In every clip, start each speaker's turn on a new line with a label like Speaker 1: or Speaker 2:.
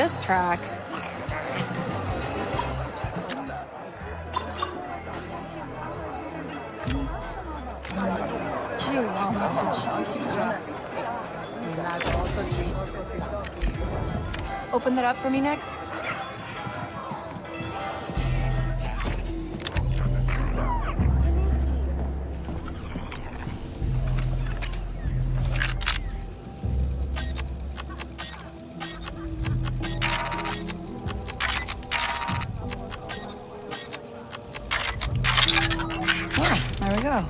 Speaker 1: this track. Open that up for me next. Go.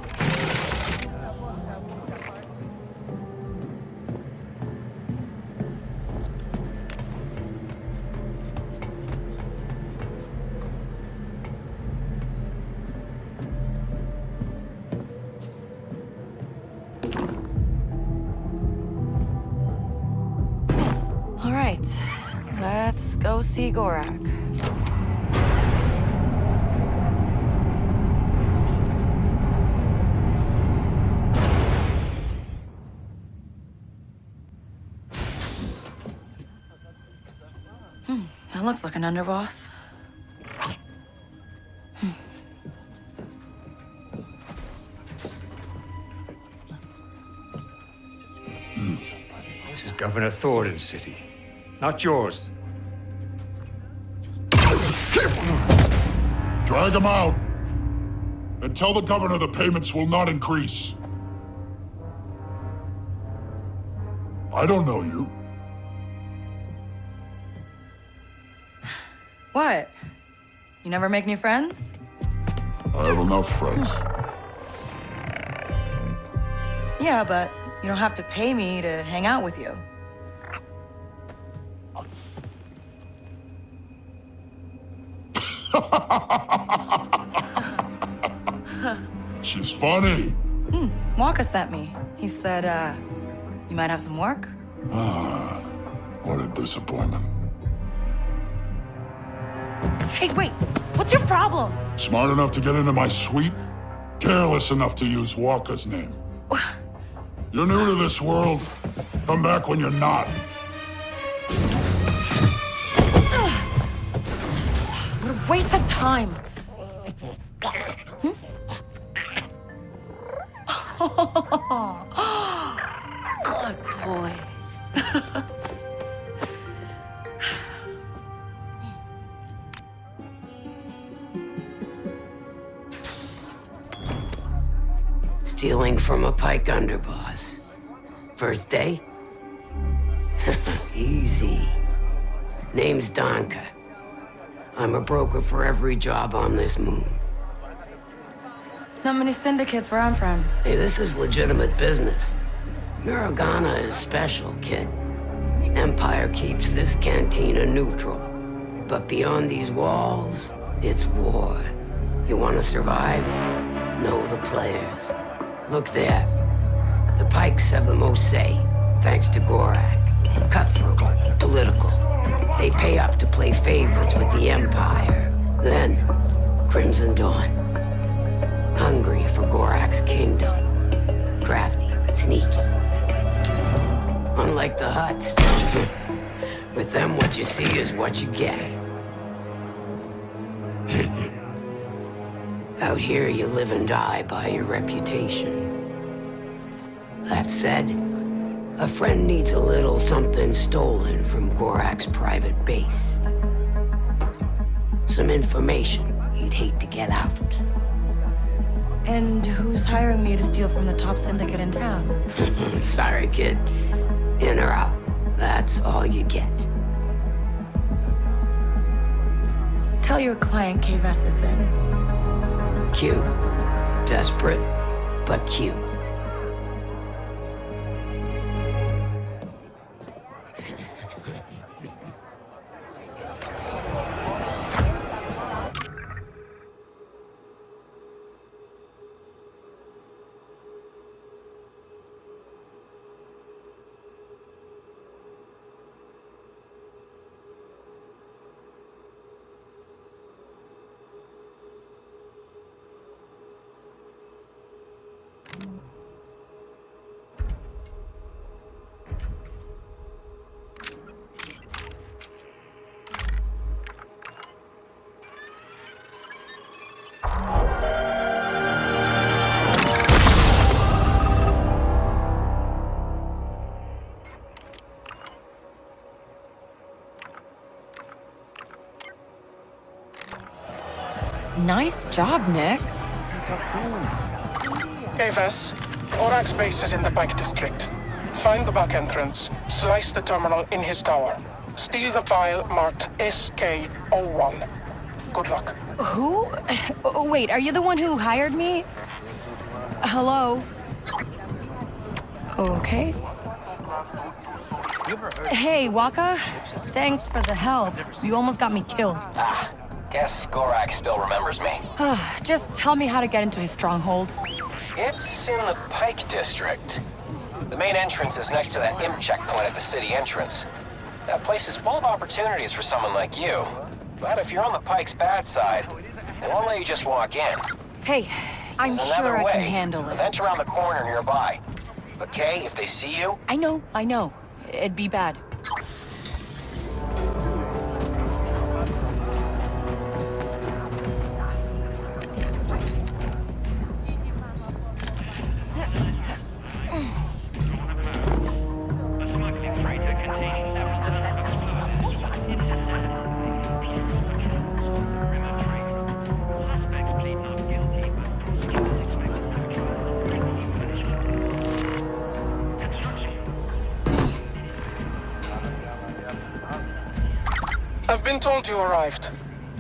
Speaker 1: All right, let's go see Gorak. Looks like an underboss. Hmm.
Speaker 2: This is Governor Thornton's city, not yours.
Speaker 3: Drag him out! And tell the governor the payments will not increase. I don't know you.
Speaker 1: What? You never make new friends?
Speaker 3: I have enough friends.
Speaker 1: Yeah, but you don't have to pay me to hang out with you.
Speaker 3: She's funny.
Speaker 1: Waka sent me. He said, uh, you might have some work?
Speaker 3: What a disappointment.
Speaker 1: Hey, wait! What's your problem?
Speaker 3: Smart enough to get into my suite, careless enough to use Waka's name. You're new to this world. Come back when you're not.
Speaker 1: What a waste of time! Hmm?
Speaker 4: Stealing from a Pike underboss. First day? Easy. Name's Donka. I'm a broker for every job on this moon.
Speaker 1: Not many syndicates where I'm from.
Speaker 4: Hey, this is legitimate business. Mirogana is special, kid. Empire keeps this cantina neutral. But beyond these walls, it's war. You want to survive? Know the players. Look there. The Pikes have the most say, thanks to Gorak. Cutthroat, political. They pay up to play favorites with the Empire. Then, Crimson Dawn. Hungry for Gorak's kingdom. Crafty, sneaky. Unlike the Hutts. With them, what you see is what you get. Out here, you live and die by your reputation. That said, a friend needs a little something stolen from Gorak's private base. Some information he'd hate to get out.
Speaker 1: And who's hiring me to steal from the top syndicate in town?
Speaker 4: Sorry, kid. In or out. That's all you get.
Speaker 1: Tell your client Kay Vess is in.
Speaker 4: Cute. Desperate, but cute.
Speaker 1: Nice job, Nix.
Speaker 5: Aves, Gorak's base is in the Pike District. Find the back entrance, slice the terminal in his tower. Steal the file marked SK01. Good luck.
Speaker 1: Who? Oh, wait, are you the one who hired me? Hello? Okay. Hey, Waka. Thanks for the help. You almost got me killed.
Speaker 6: Guess Gorak still remembers me.
Speaker 1: Just tell me how to get into his stronghold.
Speaker 6: It's in the Pike District. The main entrance is next to that imp checkpoint at the city entrance. That place is full of opportunities for someone like you. But if you're on the Pike's bad side, they won't let you just walk in.
Speaker 1: Hey, I'm
Speaker 6: There's
Speaker 1: sure I can
Speaker 6: way.
Speaker 1: handle
Speaker 6: A
Speaker 1: it.
Speaker 6: vent around the corner nearby. But Kay, if they see you,
Speaker 1: I know, I know. It'd be bad.
Speaker 5: I've been told you arrived.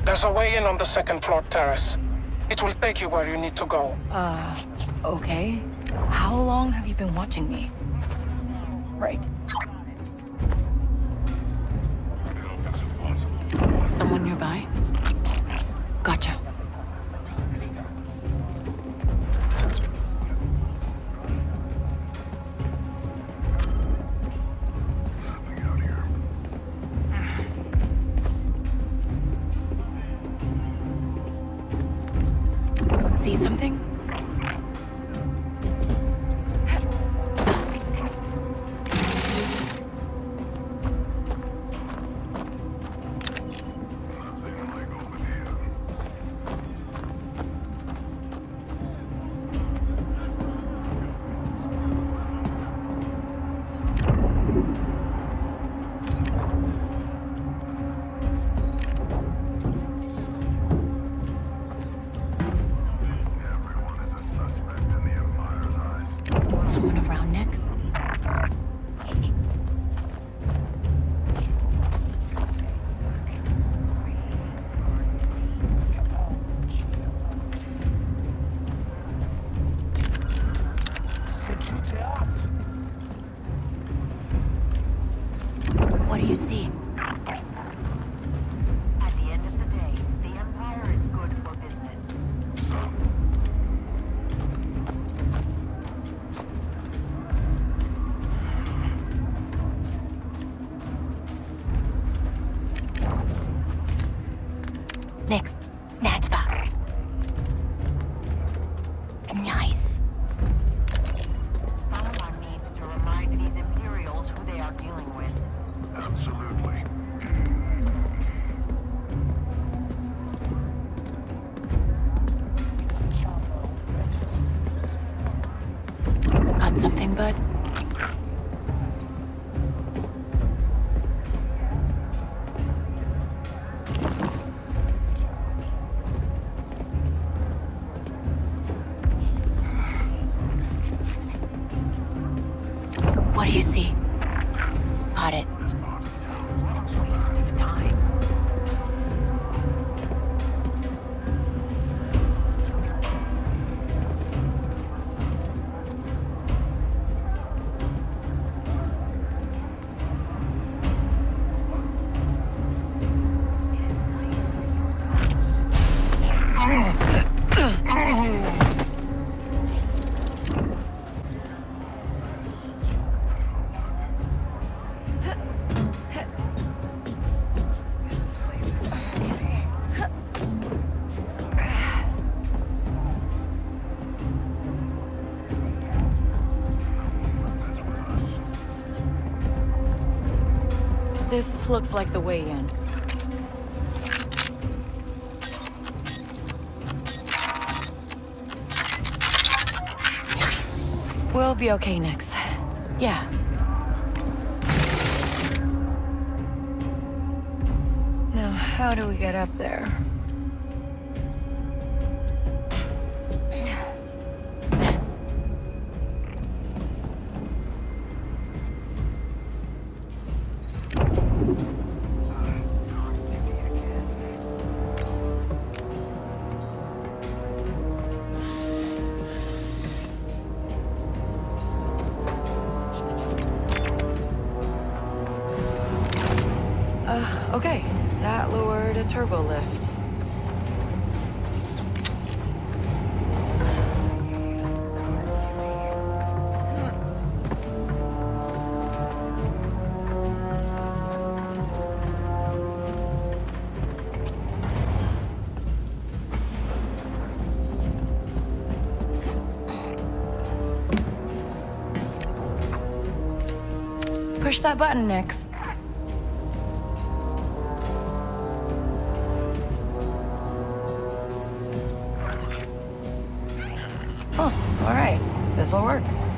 Speaker 5: There's a way in on the second floor terrace. It will take you where you need to go.
Speaker 1: Uh, okay. How long have you been watching me? Right. Looks like the way in. We'll be okay, Nix. Yeah. Now, how do we get up there? Lift. Push that button, Nix. Right. This'll work.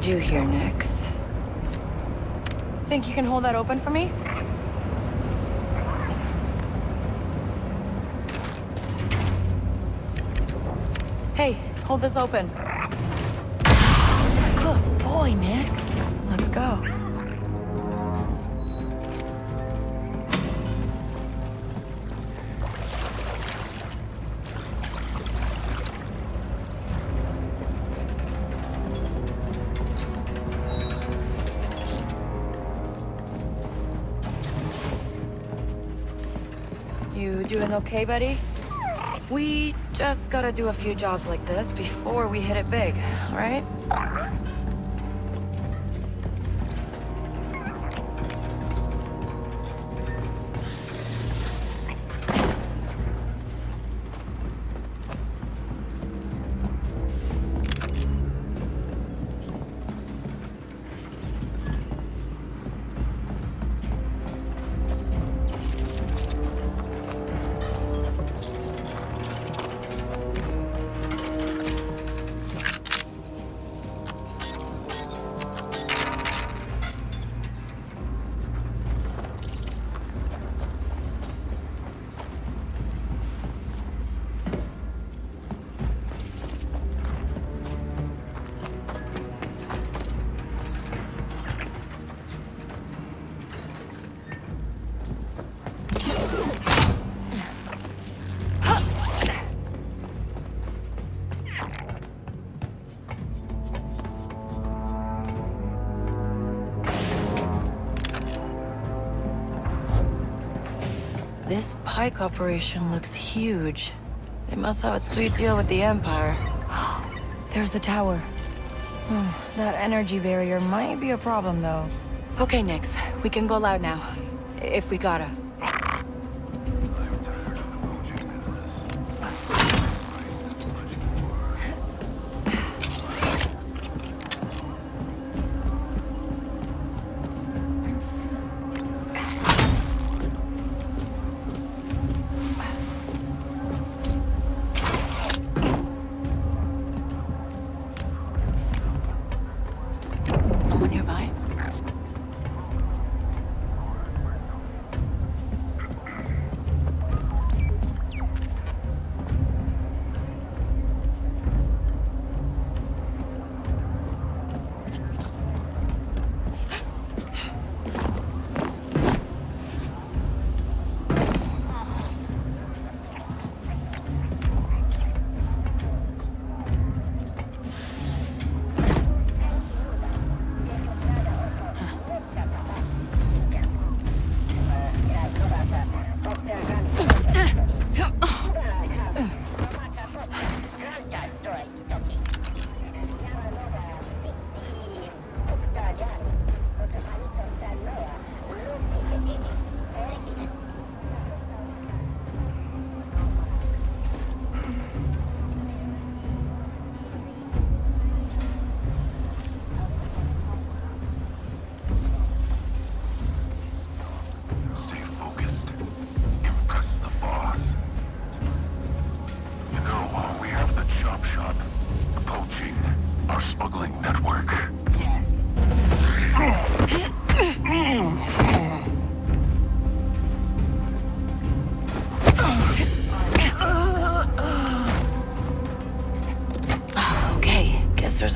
Speaker 1: Do here Nix? Think you can hold that open for me? Hey, hold this open. Good boy, Nix. Let's go. Okay, buddy? We just gotta do a few jobs like this before we hit it big, right? Pike operation looks huge. They must have a sweet deal with the Empire. There's the tower. Hmm, that energy barrier might be a problem, though. Okay, Nix. We can go loud now. If we gotta.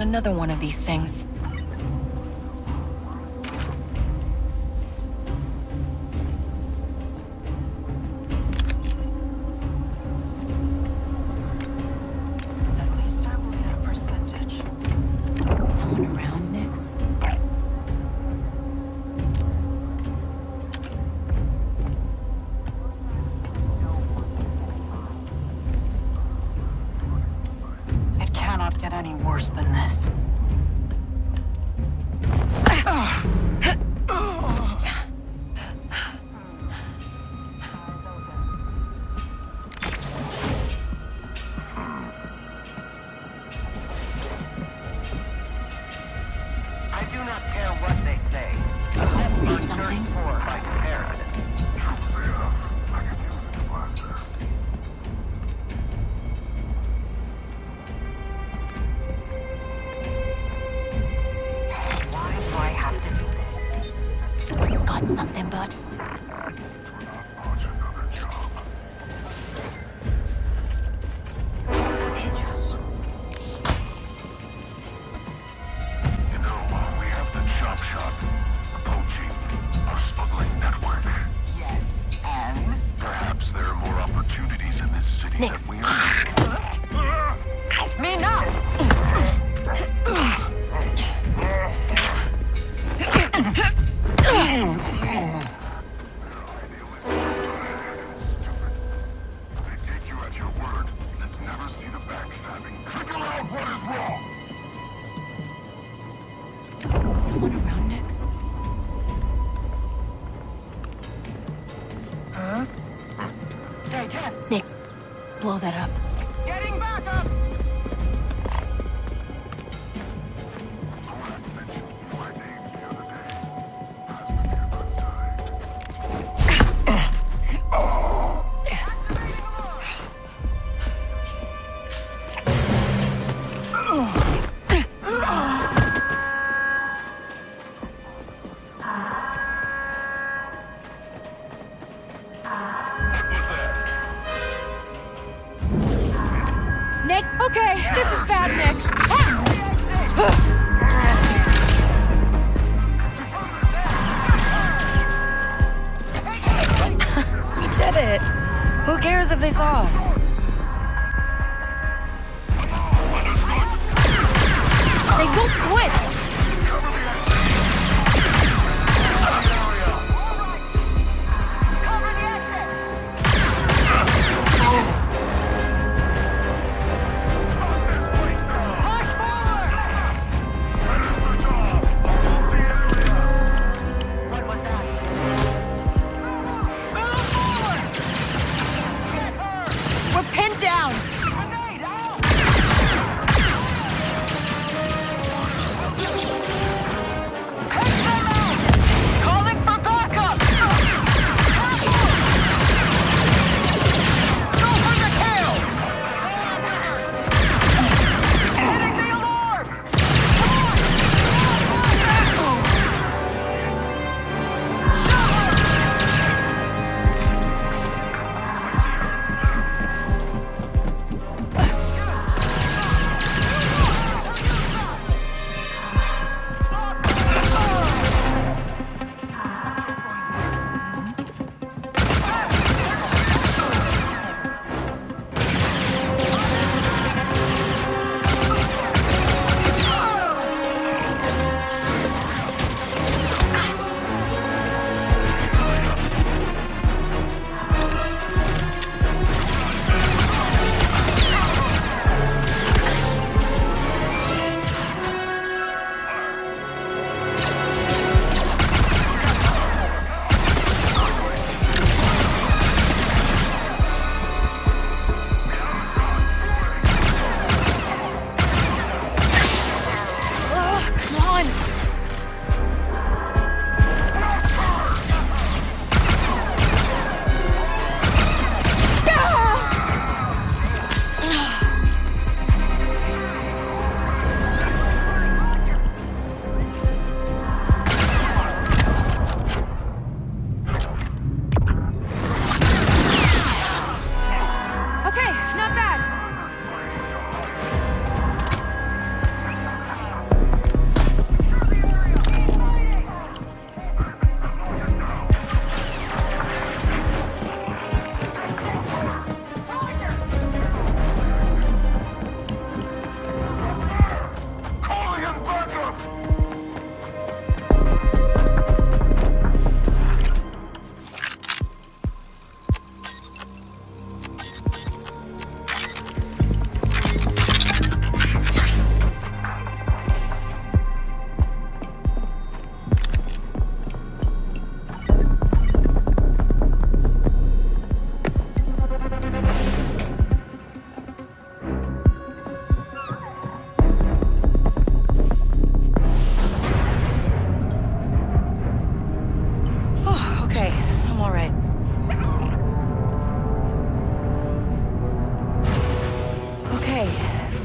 Speaker 7: Another one of these things. Something, bud?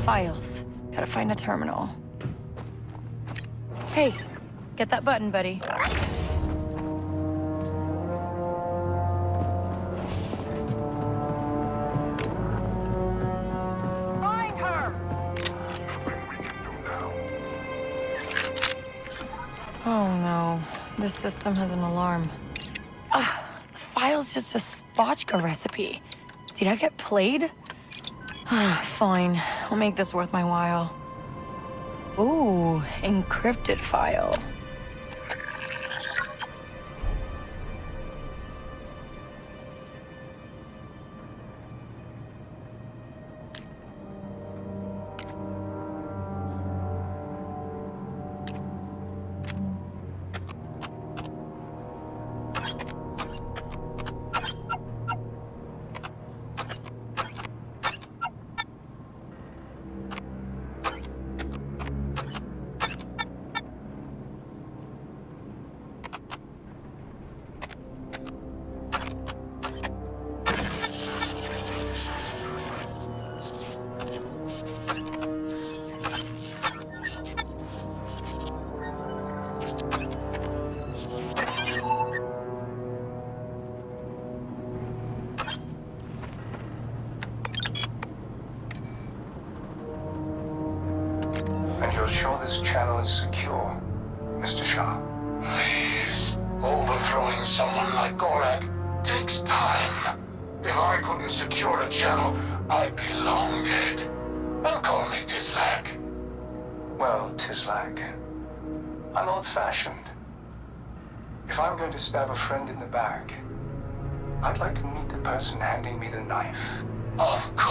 Speaker 1: Files. Gotta find a terminal. Hey, get that button, buddy.
Speaker 7: Find her!
Speaker 1: Oh no, this system has an alarm. Ah, the file's just a spotchka recipe. Did I get played? Fine, I'll make this worth my while. Ooh, encrypted file.
Speaker 8: This channel is secure, Mr. Shah?
Speaker 3: Please. Overthrowing someone like Gorak takes time. If I couldn't secure a channel, I'd be long dead. Don't call me Tizlak.
Speaker 8: Well, Tislak, I'm old-fashioned. If I'm going to stab a friend in the back, I'd like to meet the person handing me the knife.
Speaker 3: Of course,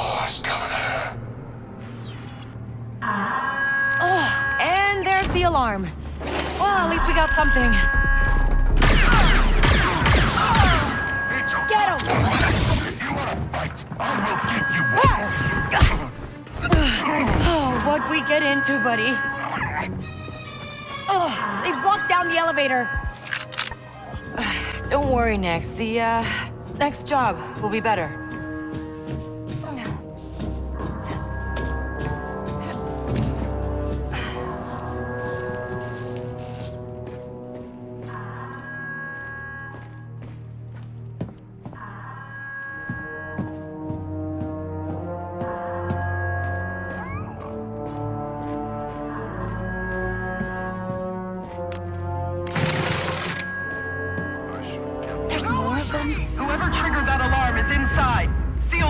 Speaker 1: Well, at least we got something. Get him!
Speaker 3: You wanna fight? I will give you one.
Speaker 1: Oh, what'd we get into, buddy? Oh, they've locked down the elevator. Don't worry, Nix. The, uh, next job will be better.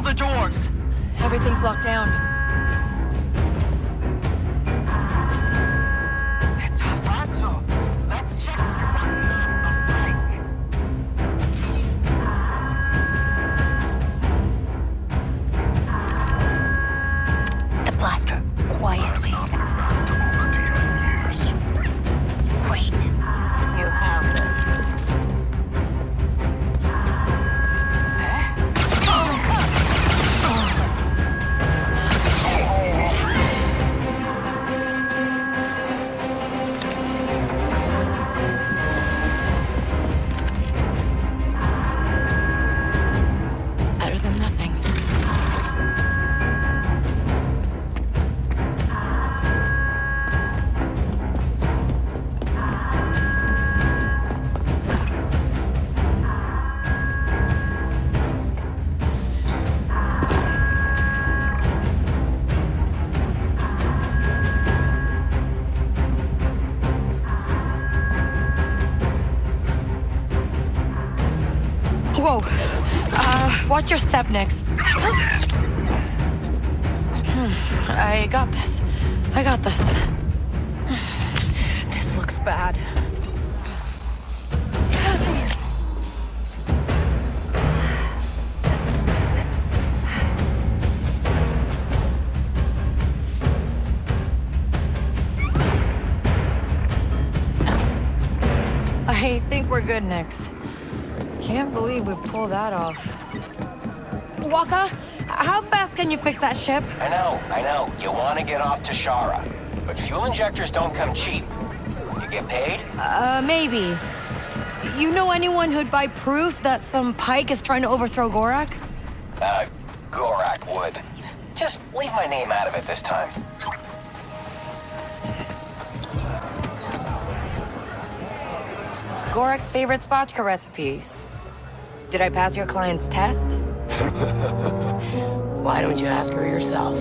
Speaker 9: The doors.
Speaker 1: Everything's locked down. Your step, Nix. Hmm, I got this. I got this. This looks bad. I think we're good, Nix. Can't believe we pulled that off. Waka, how fast can you fix that ship?
Speaker 6: I know, I know. You want to get off Toshara. But fuel injectors don't come cheap. You get paid?
Speaker 1: Uh, maybe. You know anyone who'd buy proof that some pike is trying to overthrow Gorak?
Speaker 6: Uh, Gorak would. Just leave my name out of it this time.
Speaker 1: Gorak's favorite spotchka recipes. Did I pass your client's test?
Speaker 4: Why don't you ask her yourself?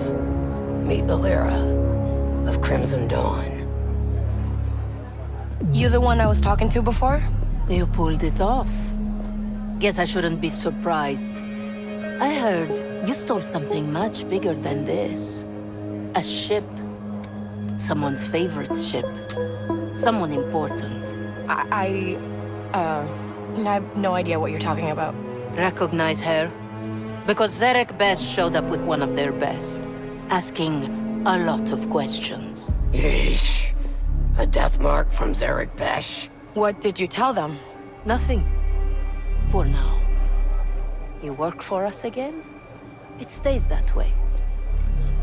Speaker 4: Meet Valera of Crimson Dawn.
Speaker 1: You the one I was talking to before?
Speaker 10: You pulled it off. Guess I shouldn't be surprised. I heard you stole something much bigger than this. A ship. Someone's favorite ship. Someone important.
Speaker 1: I... I... Uh... I have no idea what you're talking about.
Speaker 10: Recognize her? Because Zerek Besh showed up with one of their best. Asking a lot of questions.
Speaker 4: Yeesh. A death mark from Zerek Besh?
Speaker 1: What did you tell them?
Speaker 10: Nothing. For now. You work for us again? It stays that way.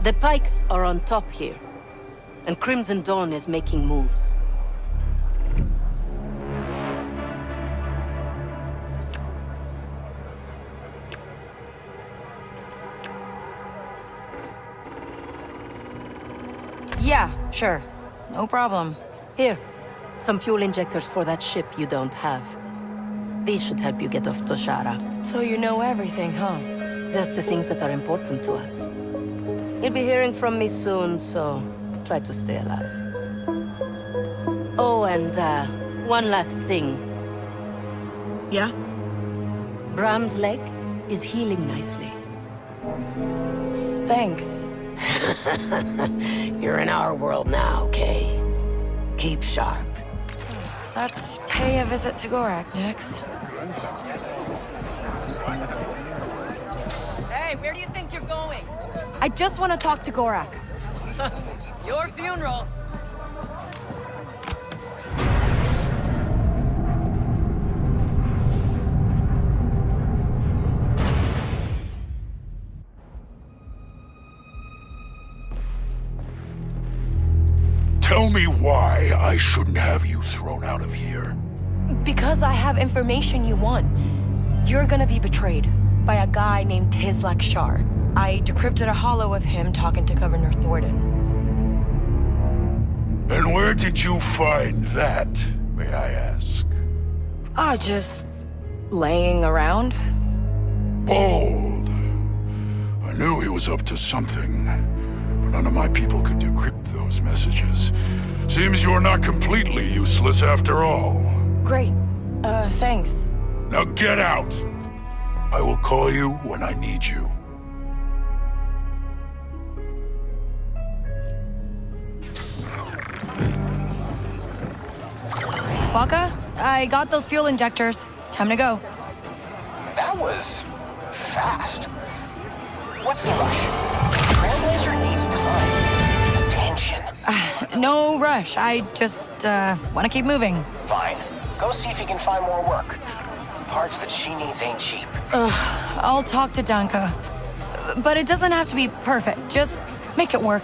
Speaker 10: The Pikes are on top here. And Crimson Dawn is making moves.
Speaker 1: Sure. No problem.
Speaker 10: Here, some fuel injectors for that ship you don't have. These should help you get off Toshara.
Speaker 1: So you know everything, huh?
Speaker 10: Just the things that are important to us. You'll be hearing from me soon, so try to stay alive. Oh, and uh, one last thing.
Speaker 1: Yeah?
Speaker 10: Bram's leg is healing nicely.
Speaker 1: Thanks.
Speaker 4: You're in our world now, Kay. Keep sharp.
Speaker 1: Let's pay a visit to Gorak next.
Speaker 11: Hey, where do you think you're going?
Speaker 1: I just want to talk to Gorak.
Speaker 11: Your funeral.
Speaker 3: Me why I shouldn't have you thrown out of here.
Speaker 1: Because I have information you want. You're gonna be betrayed by a guy named Tizlek Shar. I decrypted a holo of him talking to Governor Thornton.
Speaker 3: And where did you find that, may I ask?
Speaker 1: Ah, just... laying around?
Speaker 3: Bold. I knew he was up to something, but none of my people could decrypt those messages. Seems you're not completely useless after all.
Speaker 1: Great. Uh, thanks.
Speaker 3: Now get out! I will call you when I need you.
Speaker 1: Waka, I got those fuel injectors. Time to go.
Speaker 6: That was... fast. What's the rush? Trailblazer needs time.
Speaker 1: No rush. I just, uh, want to keep moving.
Speaker 6: Fine. Go see if you can find more work. Parts that she needs ain't cheap.
Speaker 1: Ugh, I'll talk to Danka. But it doesn't have to be perfect. Just make it work.